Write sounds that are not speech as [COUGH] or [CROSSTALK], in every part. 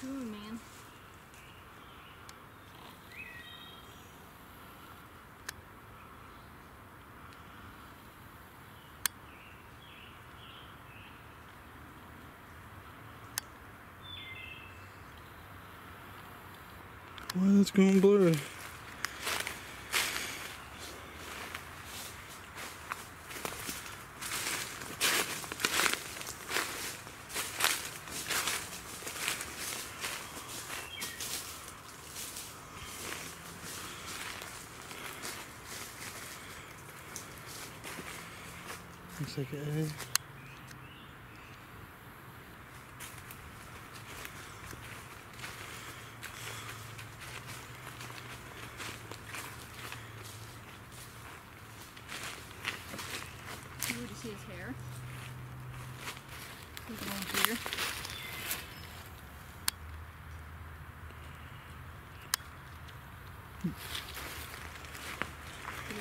cocoon, man. Why it's going blurry? Looks like A. You would see it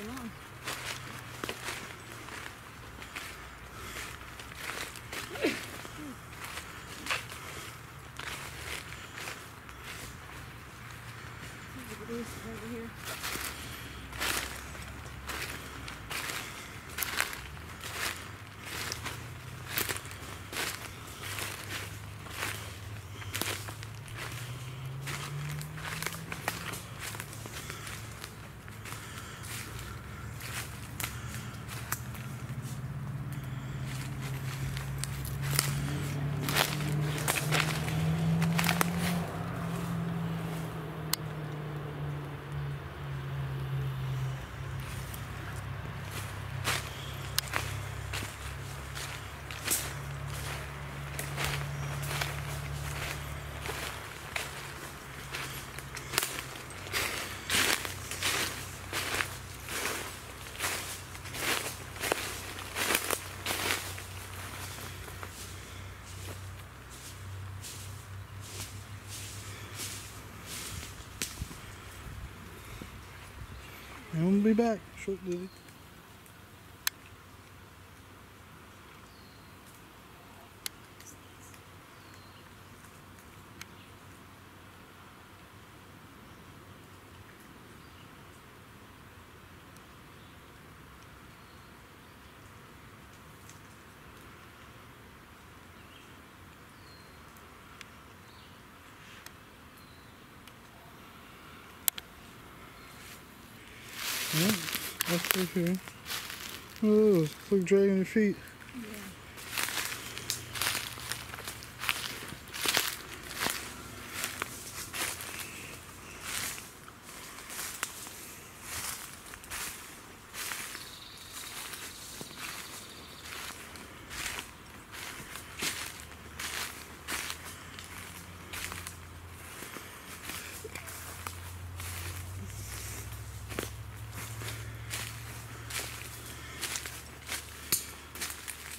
on. Look at this over here. And we'll be back shortly. Yeah, that's through here. Oh, like dragging your feet. Yeah.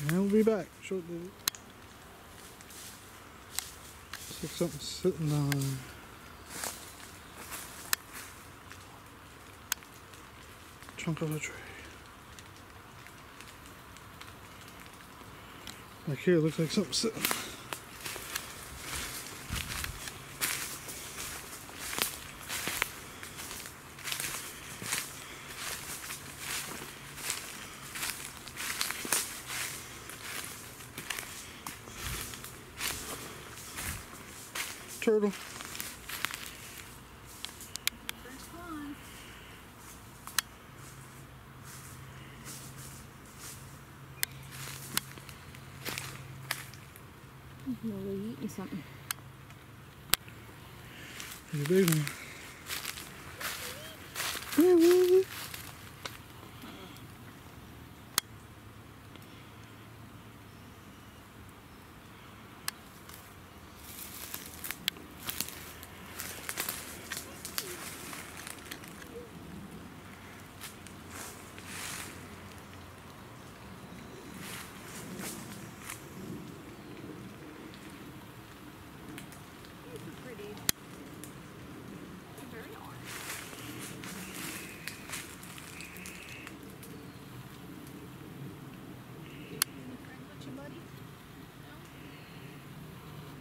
And we'll be back shortly. Looks like something's sitting on. Trunk of a tree. Like here, looks like something's sitting. Turtle. First one. He's really eating something. He's a big one.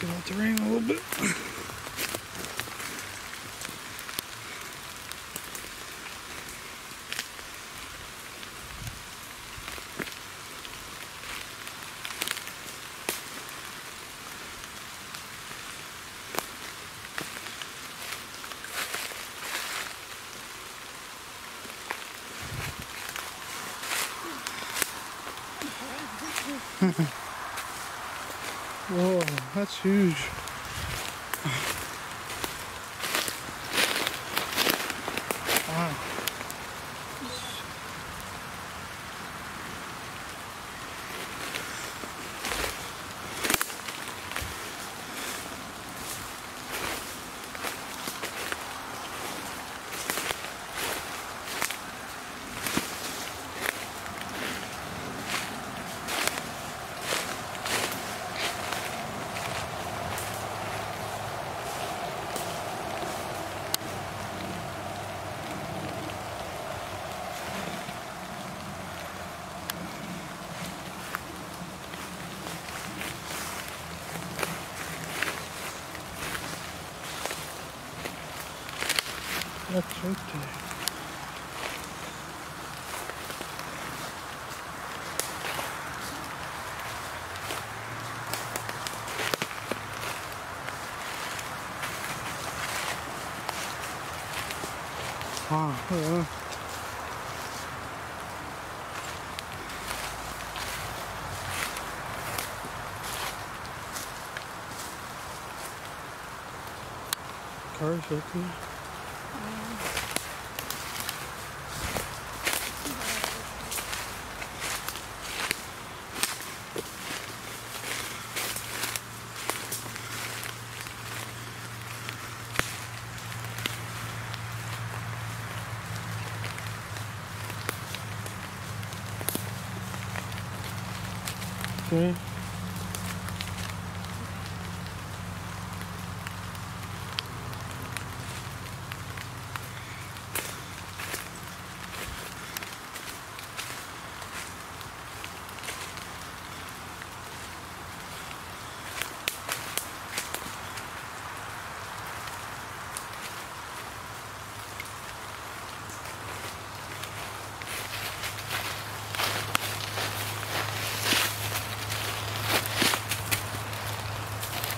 Get out the rain a little bit. [LAUGHS] Whoa, that's huge. Wow. That's right there. Wow. Cars right there. Okay.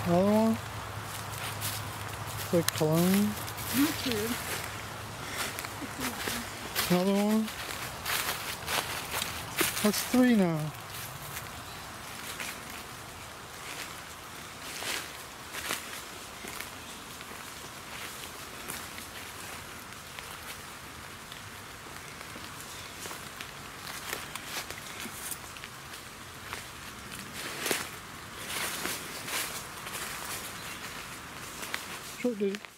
Another one? Like cologne. Another one. That's three now. Sure did.